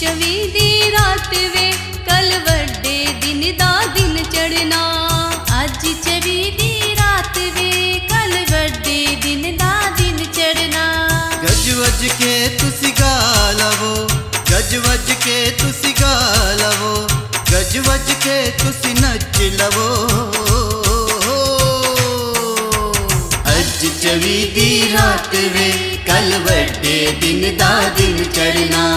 चवी दी रात वे, कल वड्डे दिन दा दिन चढ़ना। अज चवी दी रात वे, कल वड्डे दिन दा दिन चढ़ना। गज वज के तुस गालवो गज वज के तुस गालवो गज वज के तुस नच लवो। अज चवी दी रात वे, कल वड्डे दिन दा दिन चढ़ना।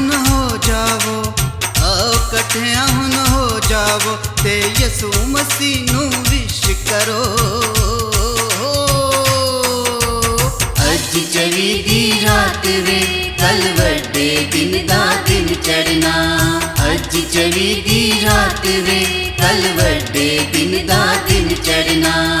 जावो ते यसु मसीह विश करो। अज चली दी रात वे, कल वे दिन का दिन चढ़ना। अज चली रात वे, कल वे दिन का दिन चढ़ना।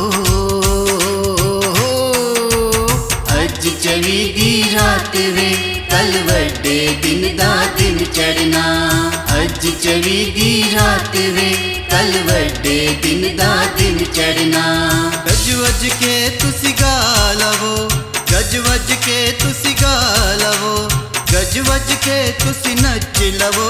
वे दिन दा दिन चढ़ना। अज चवी दी रात वे, कल वे दिन दा दिन चढ़ना। गज वज के तुस गा लवो, गज वज के तुस गा लवो, गज वज के तुस नच लवो।